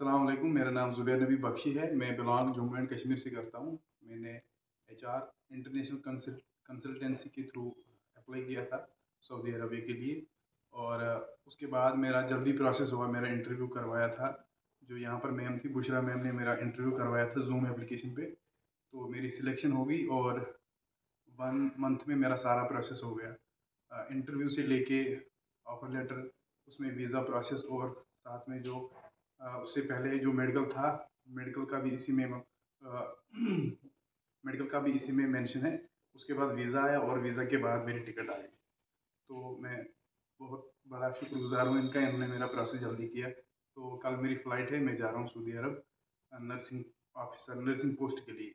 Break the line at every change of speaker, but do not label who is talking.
अस्सलाम वालेकुम, मेरा नाम ज़ुबैर नबी बख्शी है। मैं बिलोंग जम्मू एंड कश्मीर से करता हूँ। मैंने एच आर इंटरनेशनल कंसल्टेंसी के थ्रू अप्लाई किया था सऊदी अरबिया के लिए और उसके बाद मेरा जल्दी प्रोसेस हुआ, मेरा इंटरव्यू करवाया था। जो यहाँ पर मैम थी, बुशरा मैम ने मेरा इंटरव्यू करवाया था जूम एप्लीकेशन पे। तो मेरी सिलेक्शन हो गई और वन मंथ में मेरा सारा प्रोसेस हो गया। इंटरव्यू से लेके ऑफ़र लेटर उसमें वीज़ा प्रोसेस और साथ में जो उससे पहले जो मेडिकल था मेडिकल का भी इसी में मेडिकल का भी इसी में मेंशन है। उसके बाद वीज़ा आया और वीज़ा के बाद मेरी टिकट आई तो मैं बहुत बड़ा शुक्रगुजार हूँ इनका, इन्होंने मेरा प्रोसेस जल्दी किया। तो कल मेरी फ़्लाइट है, मैं जा रहा हूँ Saudi Arab, nursing officer nursing post के लिए।